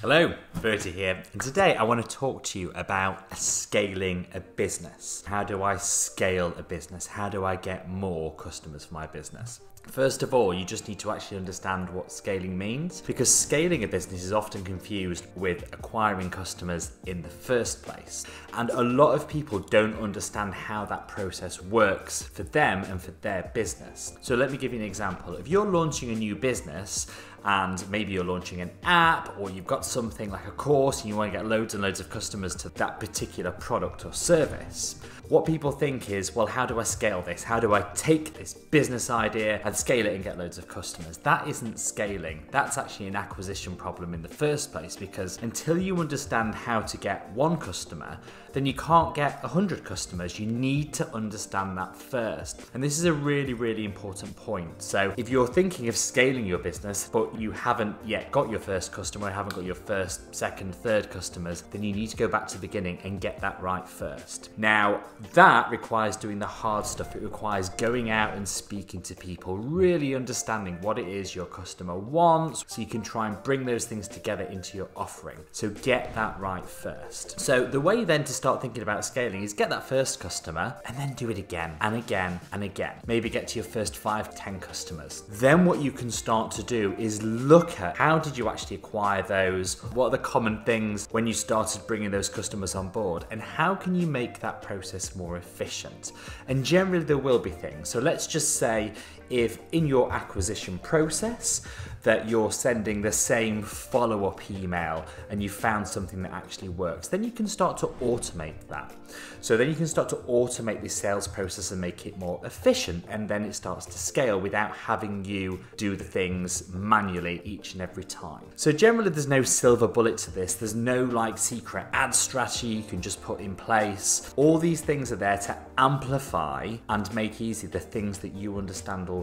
Hello, Bertie here, and today I want to talk to you about scaling a business. How do I scale a business? How do I get more customers for my business? First of all, you just need to actually understand what scaling means because scaling a business is often confused with acquiring customers in the first place. And a lot of people don't understand how that process works for them and for their business. So, let me give you an example. If you're launching a new business, and maybe you're launching an app or you've got something like a course and you want to get loads and loads of customers to that particular product or service. What people think is, well, how do I scale this? How do I take this business idea and scale it and get loads of customers? That isn't scaling. That's actually an acquisition problem in the first place because until you understand how to get one customer, then you can't get 100 customers. You need to understand that first. And this is a really, really important point. So if you're thinking of scaling your business, but you haven't yet got your first customer, haven't got your first, second, third customers, then you need to go back to the beginning and get that right first. Now, that requires doing the hard stuff. It requires going out and speaking to people, really understanding what it is your customer wants, so you can try and bring those things together into your offering. So get that right first. So the way then to start thinking about scaling is get that first customer and then do it again and again and again. Maybe get to your first five, ten customers. Then what you can start to do is look at how did you actually acquire those? What are the common things when you started bringing those customers on board? And how can you make that process more efficient. And generally, there will be things. So let's just say if in your acquisition process that you're sending the same follow up email and you found something that actually works, then you can start to automate that. So then you can start to automate this sales process and make it more efficient, and then it starts to scale without having you do the things manually each and every time. So generally, there's no silver bullet to this, there's no like secret ad strategy you can just put in place. All these things are there to amplify and make easy the things that you understand already.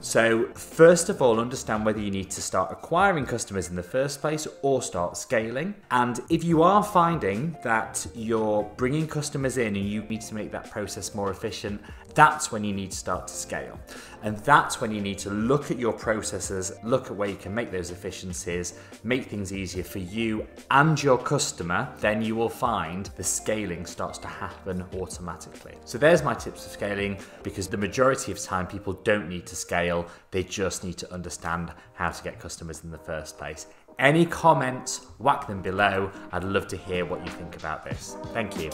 So, first of all, understand whether you need to start acquiring customers in the first place or start scaling. And if you are finding that you're bringing customers in and you need to make that process more efficient, that's when you need to start to scale. And that's when you need to look at your processes, look at where you can make those efficiencies, make things easier for you and your customer. Then you will find the scaling starts to happen automatically. So there's my tips for scaling because the majority of time people don't need to scale, they just need to understand how to get customers in the first place. Any comments, whack them below. I'd love to hear what you think about this. Thank you.